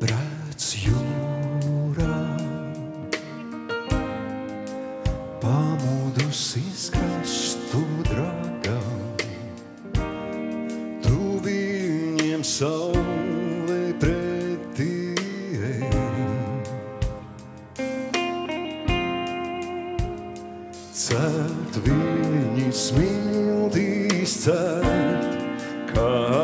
brēc jūrā. Pamodusies krastu dragā, tu viņiem sauli pretī ej. Celt viņi smiltīs celt, kā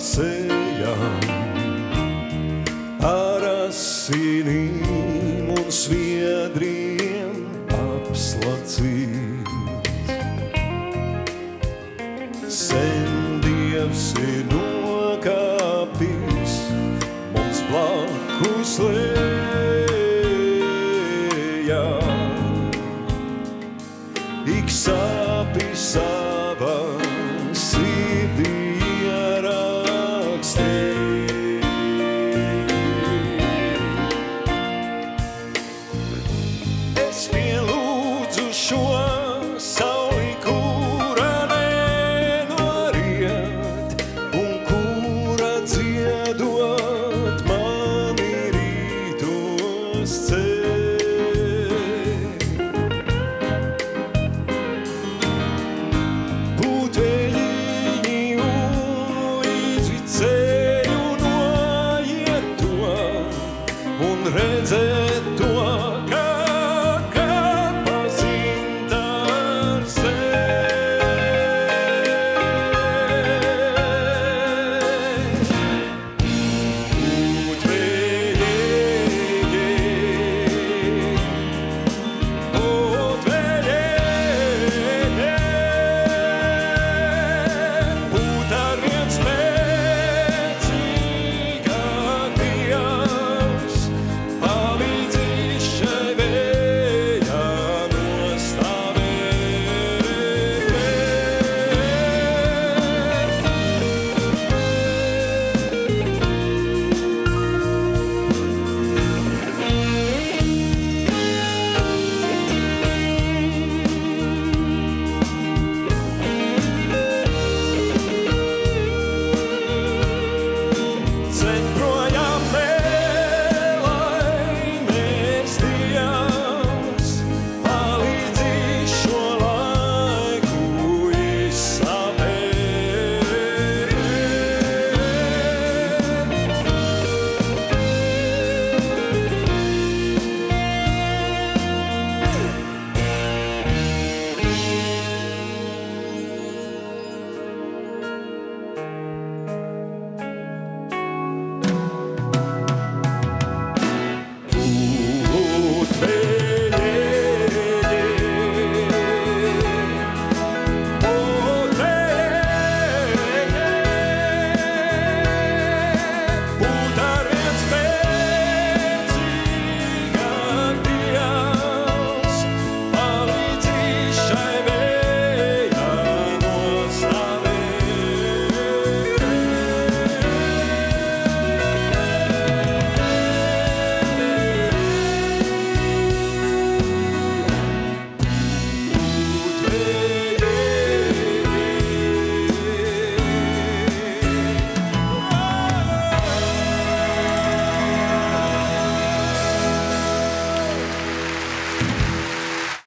sejām ar asinīm un sviedriem apslacīts. Sen Dievs ir nokāpis mums blakus liet. un redzēt